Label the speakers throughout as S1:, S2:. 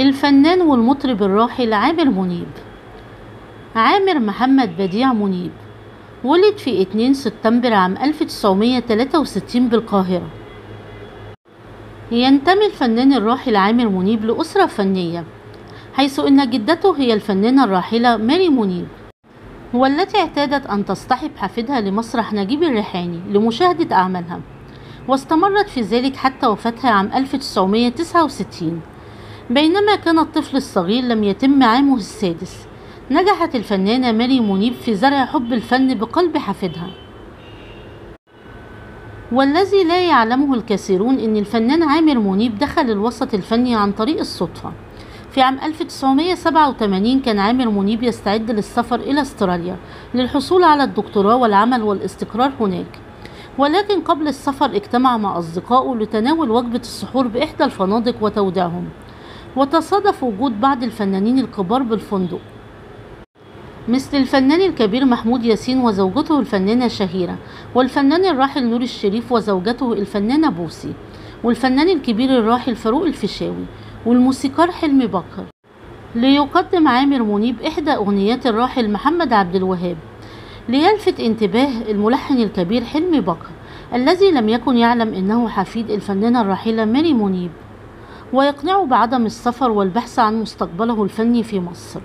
S1: الفنان والمطرب الراحل عامر منيب. عامر محمد بديع منيب. ولد في 2 سبتمبر عام 1963 بالقاهرة. ينتمي الفنان الراحل عامر منيب لأسرة فنية حيث أن جدته هي الفنانة الراحلة ماري منيب والتي اعتادت أن تصطحب حفيدها لمسرح نجيب الريحاني لمشاهدة أعمالها واستمرت في ذلك حتى وفاتها عام 1969 بينما كان الطفل الصغير لم يتم عامه السادس. نجحت الفنانة ماري منيب في زرع حب الفن بقلب حفيدها والذي لا يعلمه الكثيرون إن الفنان عامر منيب دخل الوسط الفني عن طريق الصدفة. في عام 1987 كان عامر منيب يستعد للسفر إلى أستراليا للحصول على الدكتوراه والعمل والاستقرار هناك. ولكن قبل السفر اجتمع مع أصدقائه لتناول وجبة السحور بإحدى الفنادق وتوديعهم. وتصادف وجود بعض الفنانين الكبار بالفندق. مثل الفنان الكبير محمود ياسين وزوجته الفنانة شهيرة والفنان الراحل نور الشريف وزوجته الفنانة بوسي والفنان الكبير الراحل فاروق الفيشاوي والموسيقار حلمي بكر. ليقدم عامر منيب إحدى أغنيات الراحل محمد عبد الوهاب. ليلفت انتباه الملحن الكبير حلمي بكر الذي لم يكن يعلم أنه حفيد الفنانة الراحلة ماري منيب. ويقنعه بعدم السفر والبحث عن مستقبله الفني في مصر.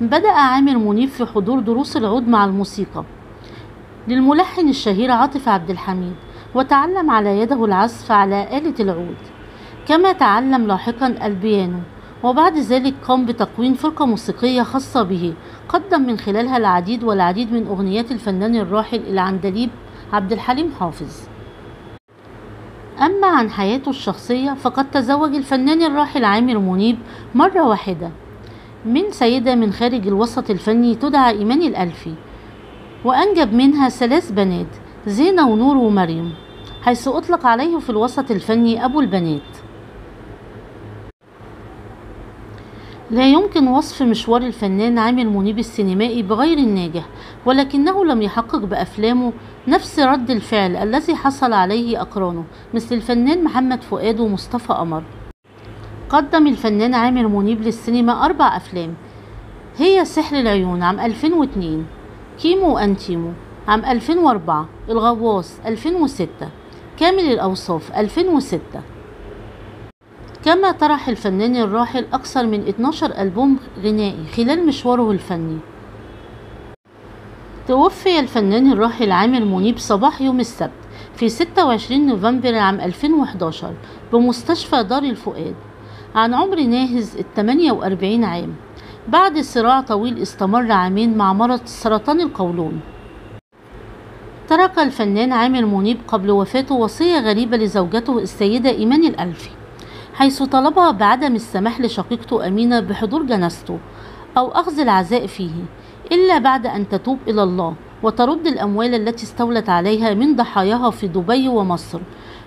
S1: بدأ عامر منيب في حضور دروس العود مع الموسيقى. للملحن الشهير عاطف عبد الحميد وتعلم على يده العزف على آلة العود. كما تعلم لاحقا البيانو وبعد ذلك قام بتكوين فرقة موسيقية خاصة به قدم من خلالها العديد والعديد من أغنيات الفنان الراحل العندليب عبد الحليم حافظ. أما عن حياته الشخصية فقد تزوج الفنان الراحل عامر منيب مرة واحدة. من سيدة من خارج الوسط الفني تدعى إيمان الألفي وأنجب منها ثلاث بنات زينة ونور ومريم حيث أطلق عليه في الوسط الفني أبو البنات. لا يمكن وصف مشوار الفنان عامر منيب السينمائي بغير الناجح ولكنه لم يحقق بأفلامه نفس رد الفعل الذي حصل عليه أقرانه مثل الفنان محمد فؤاد ومصطفى قمر. قدم الفنان عامر منيب للسينما أربع أفلام. هي سحر العيون عام 2002 كيمو وأنتيمو عام 2004 الغواص 2006 كامل الأوصاف 2006 كما طرح الفنان الراحل أكثر من 12 ألبوم غنائي خلال مشواره الفني. توفي الفنان الراحل عامر منيب صباح يوم السبت في 26 نوفمبر عام 2011 بمستشفى دار الفؤاد عن عمر ناهز ال 48 عام بعد صراع طويل استمر عامين مع مرض سرطان القولون. ترك الفنان عامر منيب قبل وفاته وصية غريبة لزوجته السيدة إيمان الألفي. حيث طلبها بعدم السماح لشقيقته أمينة بحضور جنازته أو أخذ العزاء فيه إلا بعد أن تتوب إلى الله وترد الأموال التي استولت عليها من ضحاياها في دبي ومصر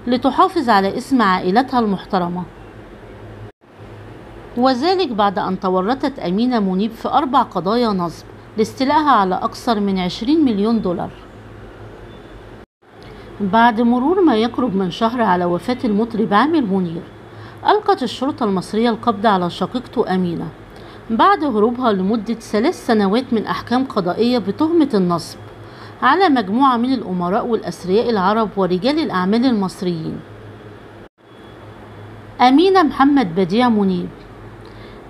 S1: لتحافظ على اسم عائلتها المحترمة. وذلك بعد أن تورطت أمينة منيب في أربع قضايا نصب لاستيلائها على أكثر من 20 مليون دولار. بعد مرور ما يقرب من شهر على وفاة المطرب عامر منير ألقت الشرطة المصرية القبض على شقيقته أمينة بعد هروبها لمدة ثلاث سنوات من أحكام قضائية بتهمة النصب على مجموعة من الأمراء والأثرياء العرب ورجال الأعمال المصريين. أمينة محمد بديع منيب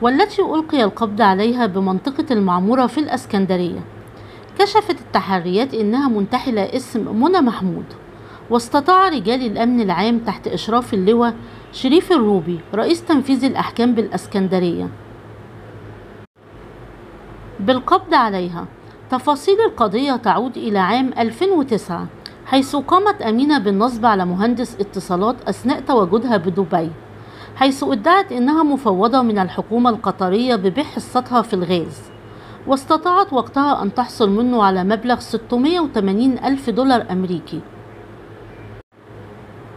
S1: والتي ألقي القبض عليها بمنطقة المعمورة في الأسكندرية كشفت التحريات إنها منتحلة اسم منى محمود. واستطاع رجال الأمن العام تحت إشراف اللواء شريف الروبي رئيس تنفيذ الأحكام بالأسكندرية. بالقبض عليها تفاصيل القضية تعود إلى عام 2009 حيث قامت أمينة بالنصب على مهندس اتصالات أثناء تواجدها بدبي حيث ادعت إنها مفوضة من الحكومة القطرية ببيع حصتها في الغاز. واستطاعت وقتها أن تحصل منه على مبلغ 680 ألف دولار أمريكي.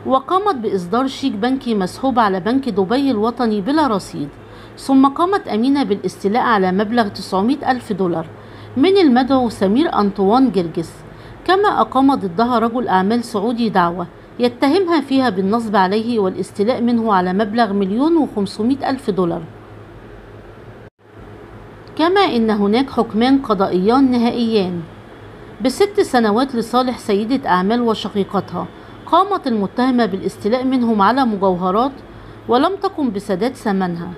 S1: وقامت بإصدار شيك بنكي مسحوب على بنك دبي الوطني بلا رصيد ثم قامت أمينة بالاستيلاء على مبلغ 900 ألف دولار من المدعو سمير أنطوان جرجس. كما أقام ضدها رجل أعمال سعودي دعوة يتهمها فيها بالنصب عليه والاستيلاء منه على مبلغ مليون وخمسمائة ألف دولار. كما إن هناك حكمان قضائيان نهائيان. بست سنوات لصالح سيدة أعمال وشقيقتها قامت المتهمة بالاستيلاء منهم على مجوهرات ولم تقم بسداد ثمنها.